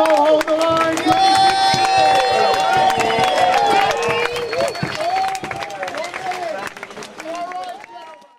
stronghold